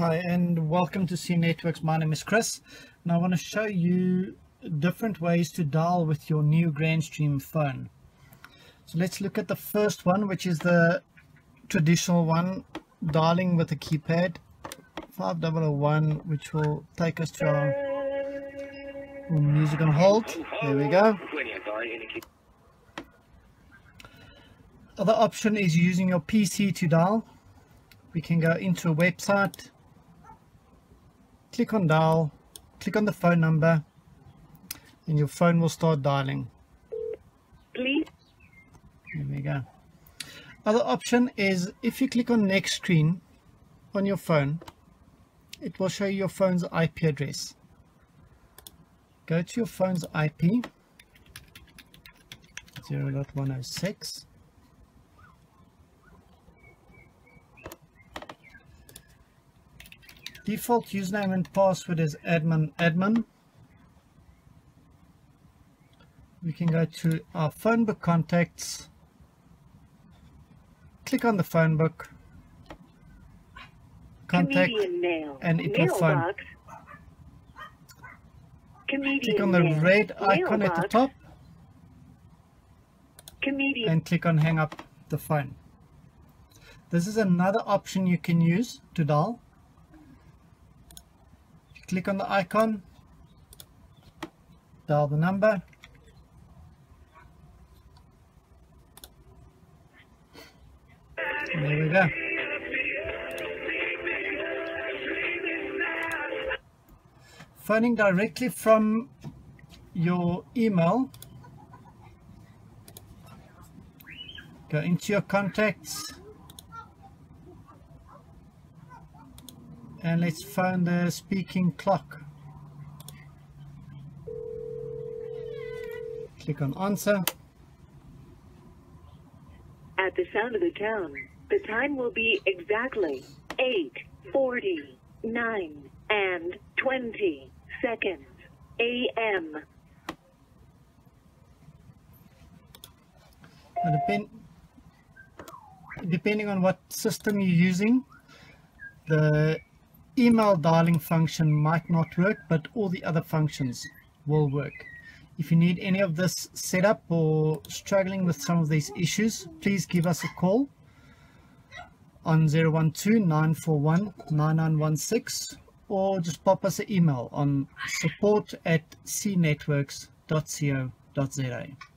Hi and welcome to C Networks. My name is Chris and I want to show you different ways to dial with your new Grandstream phone. So let's look at the first one which is the traditional one dialing with a keypad 5001 which will take us to our music on hold. There we go. Other option is using your PC to dial. We can go into a website, click on dial, click on the phone number, and your phone will start dialing. Please. There we go. Other option is if you click on next screen on your phone, it will show you your phone's IP address. Go to your phone's IP 0.106 default username and password is admin admin. We can go to our phone book contacts. Click on the phone book. Contact and it will phone click on the red icon at the top. Comedian. and click on hang up the phone. This is another option you can use to dial click on the icon dial the number. And there we go. Phoning directly from your email. Go into your contacts and let's phone the speaking clock click on answer At the sound of the tone, the time will be exactly 8.49 and 20 seconds a.m. Depend, depending on what system you're using the email dialing function might not work but all the other functions will work. If you need any of this set up or struggling with some of these issues please give us a call on 012-941-9916 or just pop us an email on support at cnetworks.co.za